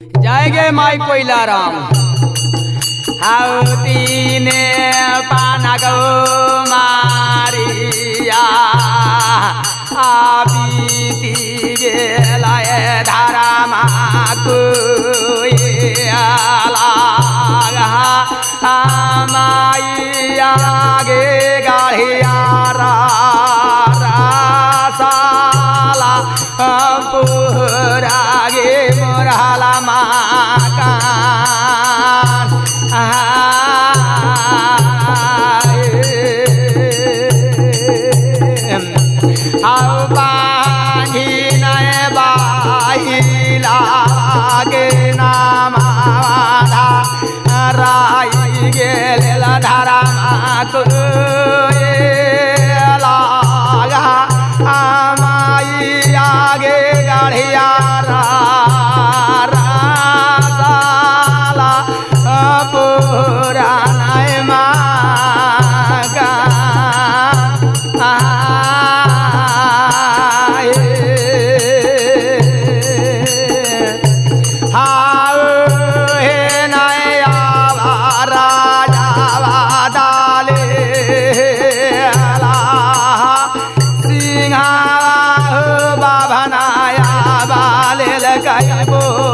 जाएगे माई कोयला राम हवती ने पाना गौ मारिया आबीती गेलाय धारा माकुया लागा माई आगे मरा 爱不爱我？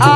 I.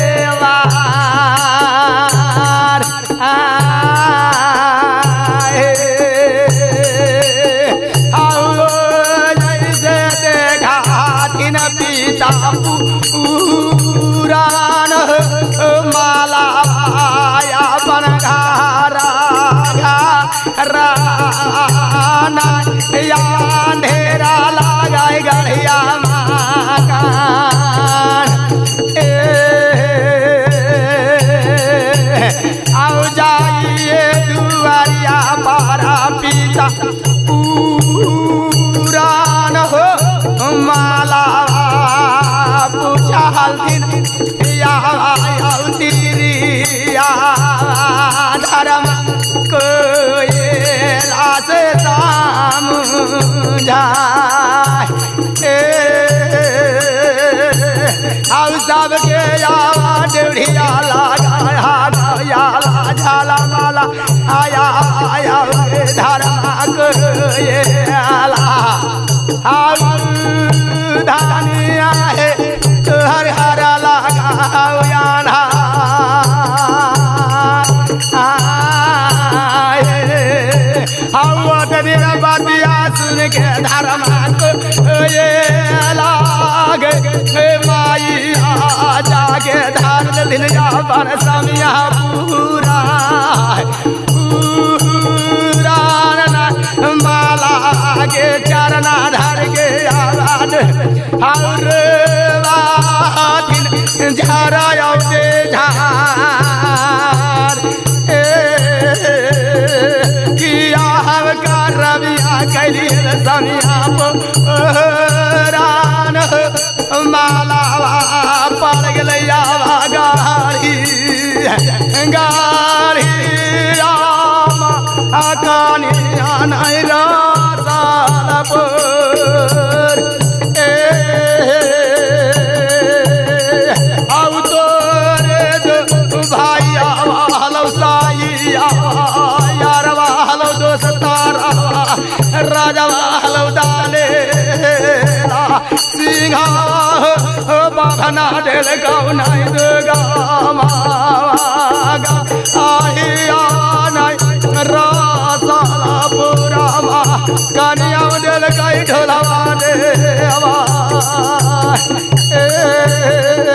पूरा न हो, माला पूछा हल दिन या धर्म को लाश हम सब के यावा डेढ़िया झाला, माला, आया आया धारा धानिया है हर हर लगाओ याना। हवा बतिया सुन के धर्म ये लाग माई जाके धार दिन या पर समिया सिंहा बाबना डेल गाँव नहीं दुगा मागा आहिया नहीं रासाला डेल गई ढोलवा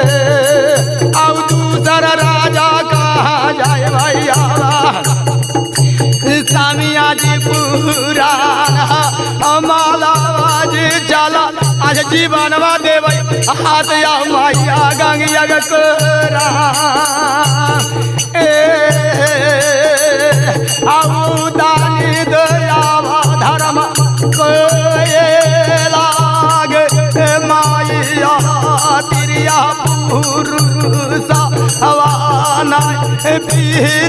अब दूसरा राजा कहा जाए भैया सामिया जी पूरा जीवनवा देव हाथ या मैया गंगिया कोरा आऊ दानी दया धर्म लाग माया तिरिया पुरुषा हवाना पीता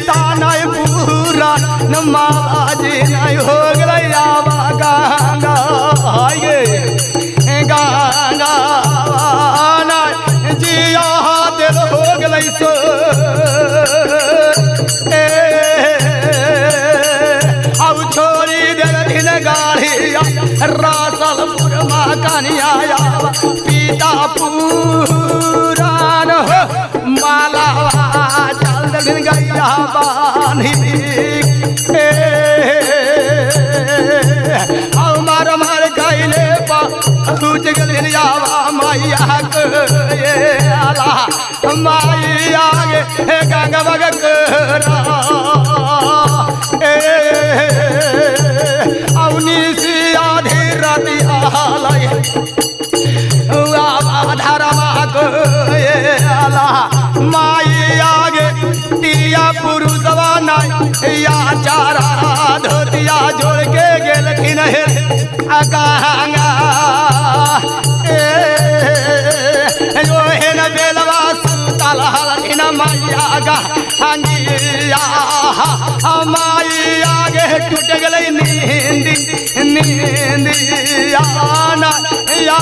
गलिन जावा मैया के आला मैया बग नींदिया ना या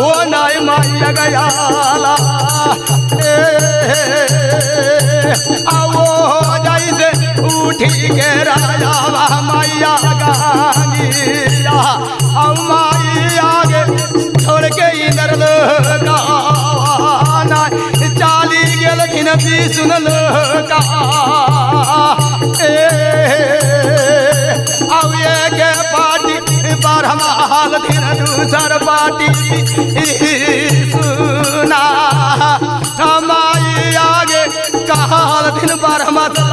हो नाय माया गयाला आओ जैसे उठी के राजा मैया गानिया आगे छोड़ के इधर गाना चाली गेल खिन भी सुन का दिन पाटी सुना। हमारी आगे कहा दिन बार लागा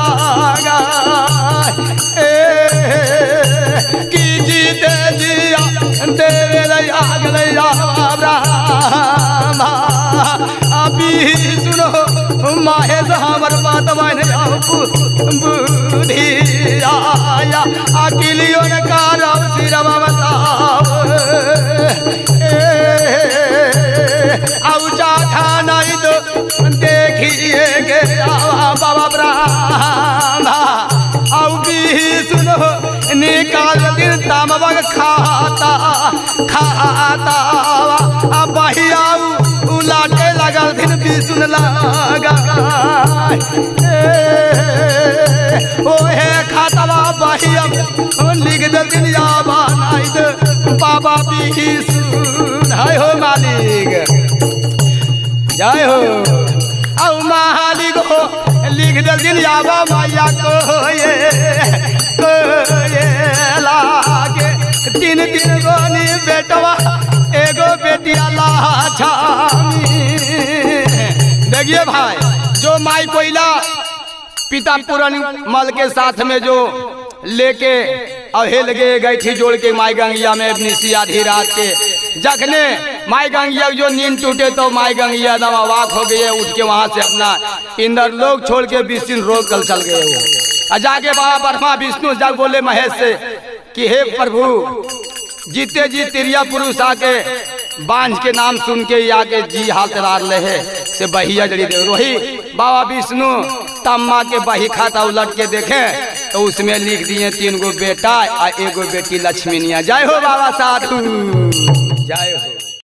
ओहे खातवा बहियम। लिख दे या बनाई बाबा भी सुन। हाय हो मालिक। जय हो। औ मालिक हो। लिख दे याबा मैया को ये को ये लागे। तीन तीन गोनी बेटवा। एगो बेटिया लाछामी देखिए भाई, जो माई कोयला पिता पूरन मल के साथ में जो लेके अहेल गए गई थी जोड़ के माई गंगिया में अपनी आधी रात के। जखने माई गंगिया जो नींद टूटे तो माई गंगिया एकदम अवाक हो गए उठ के वहाँ से अपना इंदर लोग छोड़ के बीस दिन रोक कल चल गए वो जाके बाबा ब्रह्मा विष्णु जग बोले महेश से कि हे प्रभु, जीते जी तिरिया पुरुष आके बांझ के नाम सुन के आके जी हाथ रार ले से बहिया जड़ी दे रोही। बाबा विष्णु तम्मा के बही खाता उलट के देखे तो उसमें लिख दिए तीन गो बेटा और एगो बेटी लक्ष्मी निया जय हो बाबा साधु। जय हो।